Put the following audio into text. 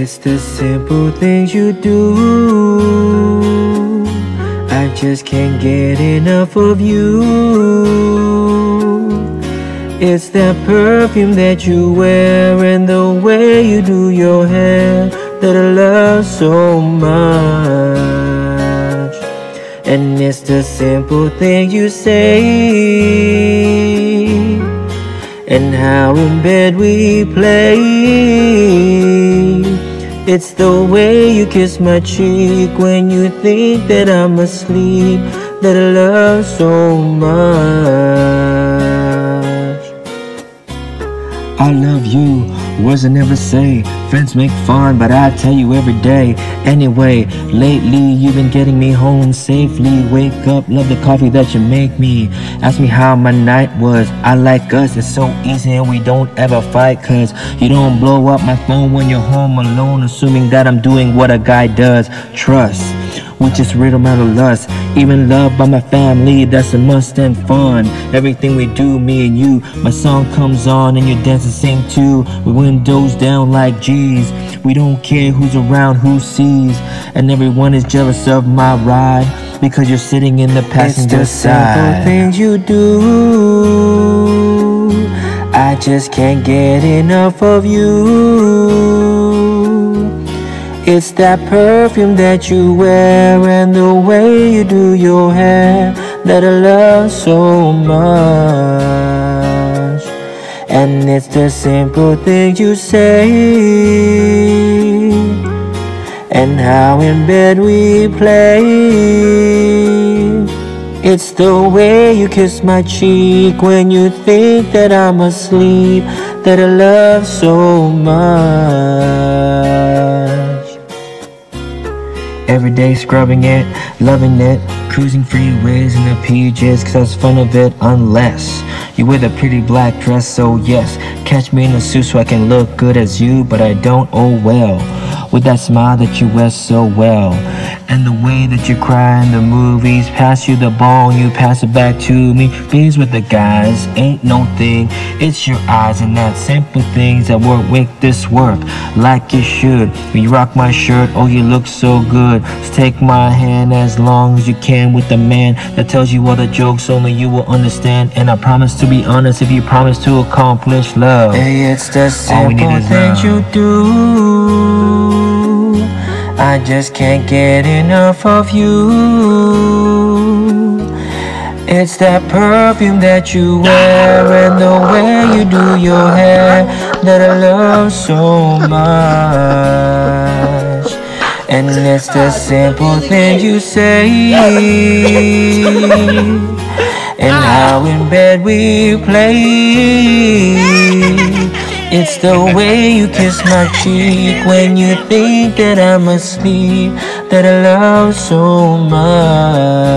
It's the simple things you do. I just can't get enough of you. It's that perfume that you wear and the way you do your hair that I love so much. And it's the simple things you say and how in bed we play. It's the way you kiss my cheek when you think that I'm asleep that I love so much. I love you, words I never say. Friends make fun, but I tell you every day. Anyway, lately you've been getting me home safely. Wake up, love the coffee that you make me. Ask me how my night was. I like us, it's so easy and we don't ever fight. Cause you don't blow up my phone when you're home alone, assuming that I'm doing what a guy does. Trust we just rhythm out of lust. Even love by my family, that's a must and fun. Everything we do, me and you. My song comes on and you dance and sing too. We windows down like G's. We don't care who's around, who sees. And everyone is jealous of my ride. Because you're sitting in the passenger it's the side. Simple things you do. I just can't get enough of you. It's that perfume that you wear and the way you do your hair that I love so much. And it's the simple things you say and how in bed we play. It's the way you kiss my cheek when you think that I'm asleep that I love so much. Every day scrubbing it, loving it Cruising freeways in the PJs cause that's fun of it Unless you wear the pretty black dress So yes, catch me in a suit so I can look good as you But I don't, oh well With that smile that you wear so well and the way that you cry in the movies Pass you the ball and you pass it back to me. Beans with the guys ain't no thing. It's your eyes and that simple things That work make this work like it should. When you rock my shirt, oh you look so good. Just take my hand as long as you can With the man that tells you all the jokes Only you will understand. And I promise to be honest If you promise to accomplish love Hey, it's the simple things you do I just can't get enough of you. It's that perfume that you wear And the way you do your hair That I love so much. And it's the simple things you say. And how in bed we play it's the way you kiss my cheek when you think that I'm asleep that I love so much.